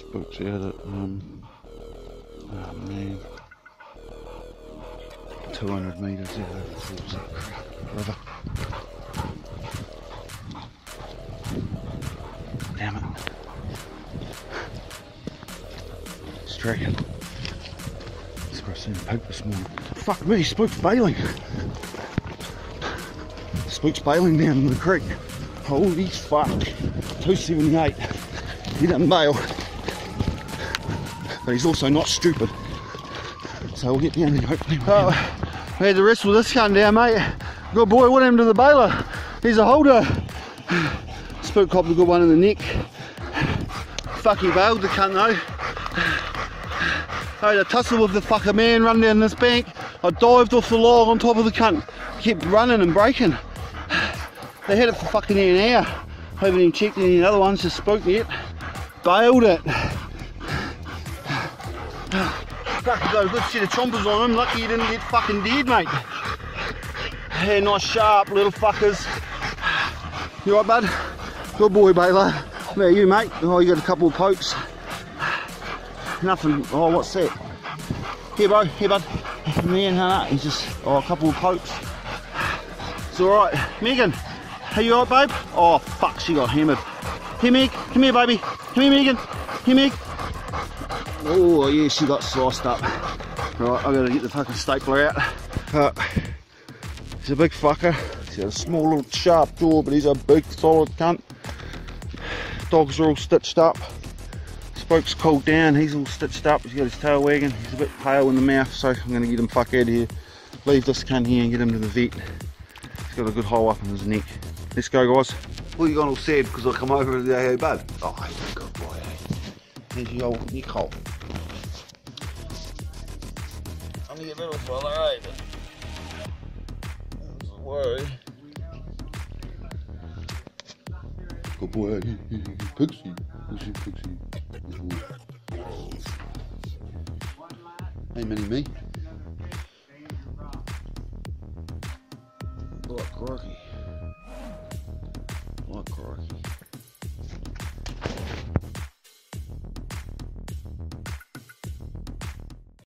Spooks out at, um, oh man, 200 metres out of the falls. Damn it. It's dragging. That's where I seen a poop this morning. Fuck me, Spook's bailing. Spook's bailing down in the creek. Holy fuck. 278. He doesn't bail. But he's also not stupid. So we'll get down there hopefully. Oh, we had to wrestle this cunt down, mate. Good boy, what happened to the baler? He's a holder. Spook copped a good one in the neck. Fuck, he bailed the cunt though. I had a tussle with the fucker man, run down this bank. I dived off the log on top of the cunt. Kept running and breaking. They had it for fucking an hour. Haven't even checked any other ones, just spooked yet. Bailed it. A good set of chompers on him. Lucky you didn't get fucking dead, mate. Yeah, nice sharp little fuckers. You right, bud? Good boy, Baylor. How about you, mate? Oh, you got a couple of pokes. Nothing. Oh, what's that? Here, bro. Here, bud. Man, no. He's just, oh, a couple of pokes. It's alright. Megan, are you alright, babe? Oh, fuck, she got hammered. Here, Meg. Come here, baby. Come here, Megan. Here, Meg. Oh, yeah, she got sliced up. Right, I gotta get the fucking stapler out. Uh, he's a big fucker. He's got a small little sharp jaw, but he's a big solid cunt. Dogs are all stitched up. Spook's cooled down, he's all stitched up, he's got his tail wagging, he's a bit pale in the mouth, so I'm gonna get him fuck out of here. Leave this cunt here and get him to the vet. He's got a good hole up in his neck. Let's go guys. Well, you gone all sad because I come over and say, hey, bud. Oh, good boy, eh? Here's your old neck hole. I'm gonna get rid of a fella, eh? But that's a worry. Good boy, eh? Pixie. Pixie, Pixie. Hey mini me. Like crikey. Like crikey.